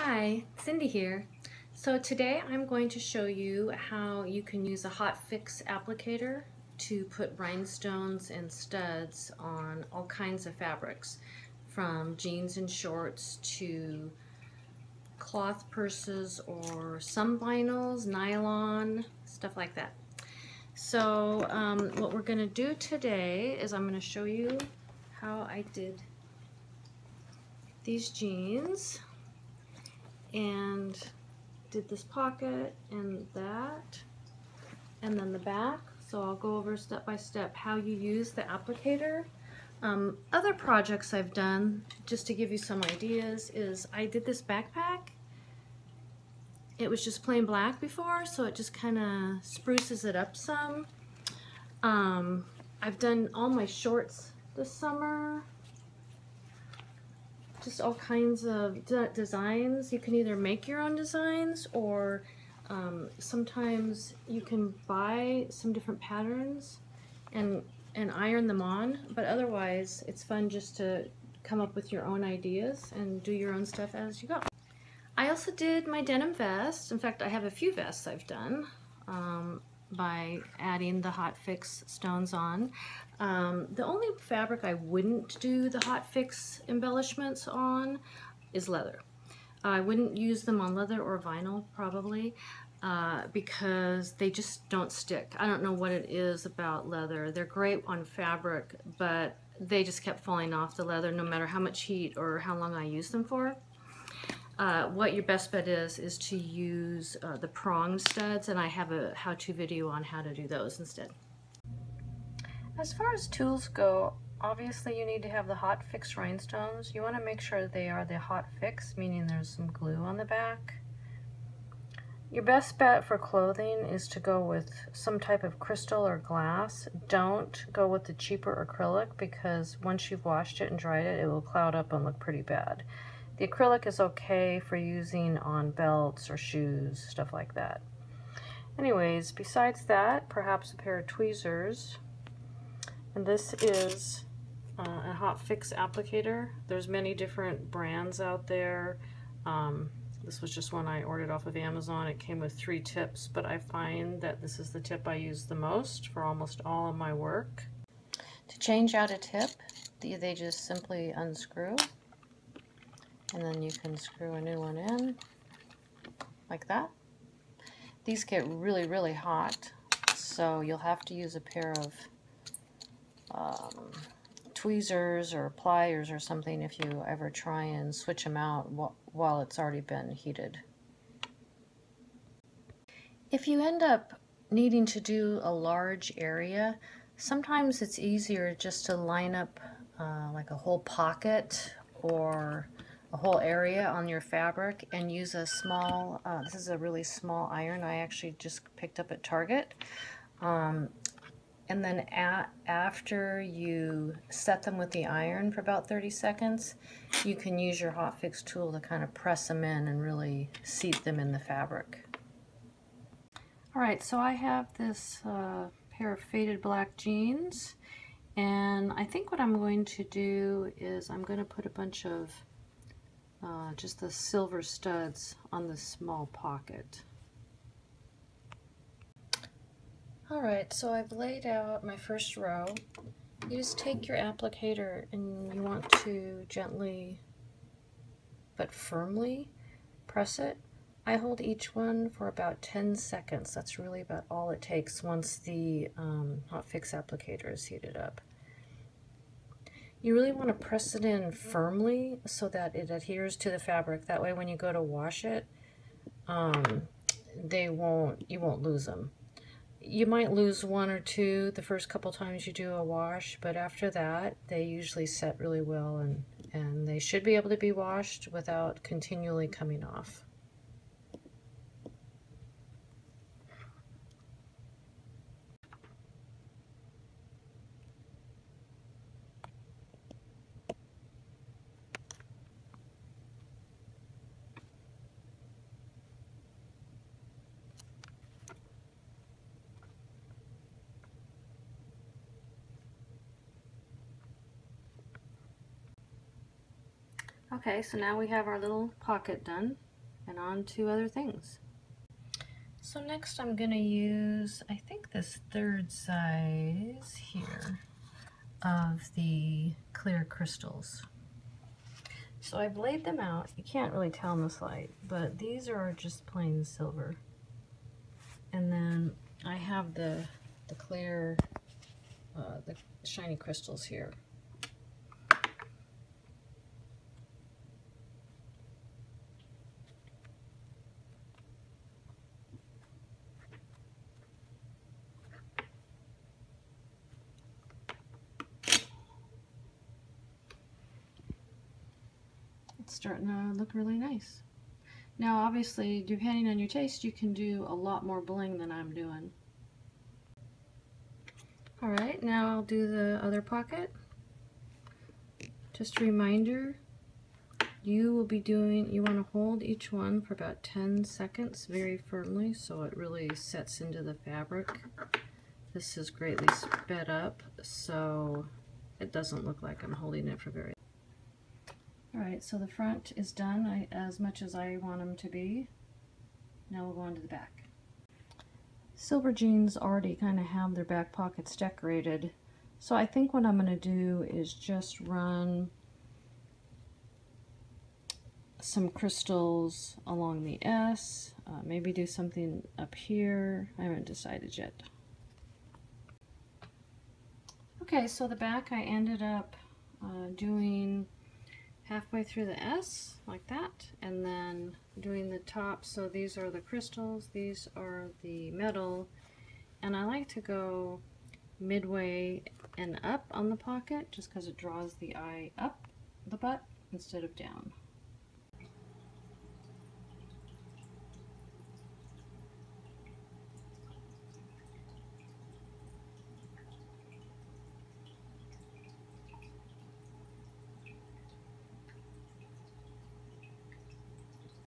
Hi, Cindi here. So today I'm going to show you how you can use a hot fix applicator to put rhinestones and studs on all kinds of fabrics from jeans and shorts to cloth purses or some vinyls, nylon, stuff like that. So um, what we're going to do today is I'm going to show you how I did these jeans and did this pocket and that and then the back. So I'll go over step by step how you use the applicator. Um, other projects I've done just to give you some ideas is I did this backpack. It was just plain black before so it just kind of spruces it up some. Um, I've done all my shorts this summer just all kinds of de designs. You can either make your own designs or um, sometimes you can buy some different patterns and and iron them on but otherwise it's fun just to come up with your own ideas and do your own stuff as you go. I also did my denim vest. In fact, I have a few vests I've done. Um, by adding the hot fix stones on. Um, the only fabric I wouldn't do the hot fix embellishments on is leather. I wouldn't use them on leather or vinyl probably uh, because they just don't stick. I don't know what it is about leather. They're great on fabric, but they just kept falling off the leather no matter how much heat or how long I use them for. Uh, what your best bet is, is to use uh, the prong studs, and I have a how-to video on how to do those instead. As far as tools go, obviously you need to have the hot fix rhinestones. You want to make sure they are the hot fix, meaning there's some glue on the back. Your best bet for clothing is to go with some type of crystal or glass. Don't go with the cheaper acrylic because once you've washed it and dried it, it will cloud up and look pretty bad. The acrylic is okay for using on belts or shoes, stuff like that. Anyways, besides that, perhaps a pair of tweezers. And this is uh, a hot fix applicator. There's many different brands out there. Um, this was just one I ordered off of Amazon. It came with three tips, but I find that this is the tip I use the most for almost all of my work. To change out a tip, they just simply unscrew and then you can screw a new one in like that. These get really, really hot, so you'll have to use a pair of um, tweezers or pliers or something if you ever try and switch them out while it's already been heated. If you end up needing to do a large area, sometimes it's easier just to line up uh, like a whole pocket or whole area on your fabric and use a small, uh, this is a really small iron I actually just picked up at Target. Um, and then at, after you set them with the iron for about 30 seconds, you can use your hot fix tool to kind of press them in and really seat them in the fabric. Alright, so I have this uh, pair of faded black jeans and I think what I'm going to do is I'm going to put a bunch of uh, just the silver studs on the small pocket. Alright, so I've laid out my first row. You just take your applicator and you want to gently but firmly press it. I hold each one for about 10 seconds. That's really about all it takes once the um, hot fix applicator is heated up. You really want to press it in firmly so that it adheres to the fabric. That way when you go to wash it, um, they won't, you won't lose them. You might lose one or two the first couple times you do a wash, but after that, they usually set really well and, and they should be able to be washed without continually coming off. Okay, so now we have our little pocket done. and on to other things. So next I'm going to use, I think this third size here of the clear crystals. So I've laid them out. You can't really tell in this light, but these are just plain silver. And then I have the, the clear, uh, the shiny crystals here. Starting to look really nice. Now obviously, depending on your taste, you can do a lot more bling than I'm doing. Alright, now I'll do the other pocket. Just a reminder, you will be doing, you want to hold each one for about 10 seconds very firmly so it really sets into the fabric. This is greatly sped up so it doesn't look like I'm holding it for very Alright, so the front is done I, as much as I want them to be. Now we'll go on to the back. Silver jeans already kind of have their back pockets decorated, so I think what I'm going to do is just run some crystals along the S, uh, maybe do something up here. I haven't decided yet. Okay, so the back I ended up uh, doing halfway through the S like that and then doing the top. So these are the crystals these are the metal and I like to go midway and up on the pocket just because it draws the eye up the butt instead of down